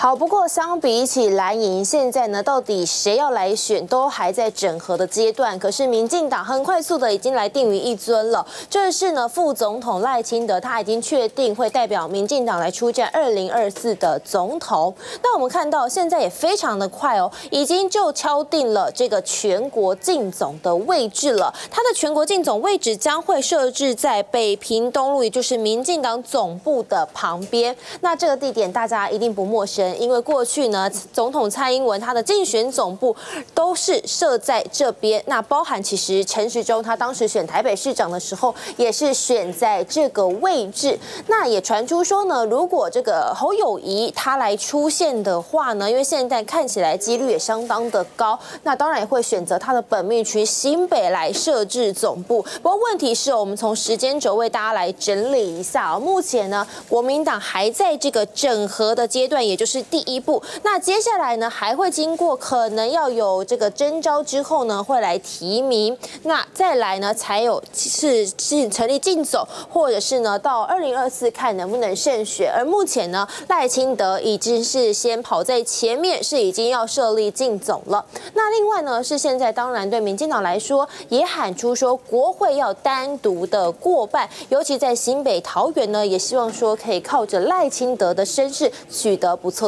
好，不过相比起蓝营，现在呢，到底谁要来选，都还在整合的阶段。可是民进党很快速的已经来定于一尊了，这是呢副总统赖清德，他已经确定会代表民进党来出战二零二四的总统。那我们看到现在也非常的快哦，已经就敲定了这个全国竞总的位置了。他的全国竞总位置将会设置在北平东路，也就是民进党总部的旁边。那这个地点大家一定不陌生。因为过去呢，总统蔡英文他的竞选总部都是设在这边，那包含其实陈时中他当时选台北市长的时候也是选在这个位置。那也传出说呢，如果这个侯友谊他来出现的话呢，因为现在看起来几率也相当的高，那当然也会选择他的本命区新北来设置总部。不过问题是，我们从时间轴为大家来整理一下啊，目前呢，国民党还在这个整合的阶段，也就是。第一步，那接下来呢还会经过可能要有这个征召之后呢，会来提名，那再来呢才有是是成立竞走，或者是呢到二零二四看能不能胜选。而目前呢，赖清德已经是先跑在前面，是已经要设立竞总了。那另外呢，是现在当然对民进党来说，也喊出说国会要单独的过半，尤其在新北桃园呢，也希望说可以靠着赖清德的声势取得不错。